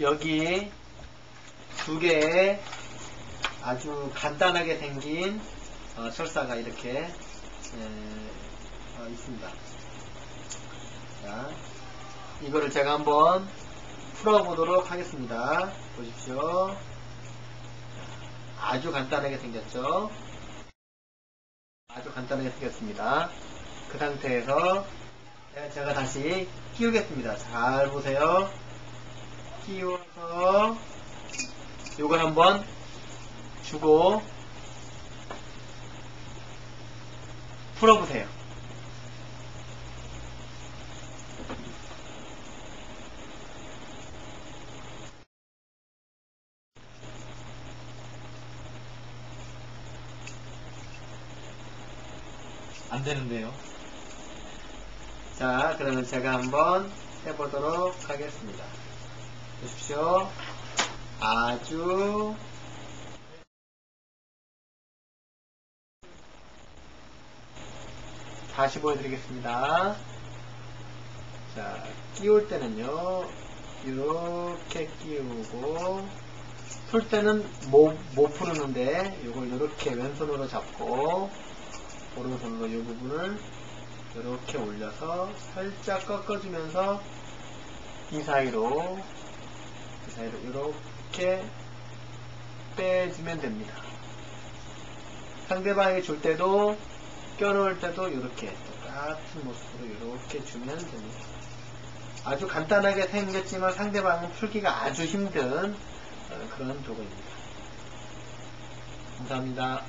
여기 두 개의 아주 간단하게 생긴 어, 설사가 이렇게 에, 어, 있습니다. 자, 이거를 제가 한번 풀어보도록 하겠습니다. 보십시오. 아주 간단하게 생겼죠? 아주 간단하게 생겼습니다. 그 상태에서 제가 다시 끼우겠습니다. 잘 보세요. 끼워서 이걸 한번 주고 풀어보세요. 안 되는데요. 자, 그러면 제가 한번 해보도록 하겠습니다. 보십시오. 아주 다시 보여드리겠습니다. 자, 끼울 때는요, 이렇게 끼우고, 풀 때는 못, 못 푸르는데, 이걸 이렇게 왼손으로 잡고, 오른손으로 이 부분을 이렇게 올려서 살짝 꺾어주면서 이 사이로 이 사이로 이렇게 빼주면 됩니다. 상대방에게 줄 때도 껴놓을 때도 이렇게 똑같은 모습으로 이렇게 주면 됩니다. 아주 간단하게 생겼지만 상대방은 풀기가 아주 힘든 어, 그런 도구입니다. 감사합니다.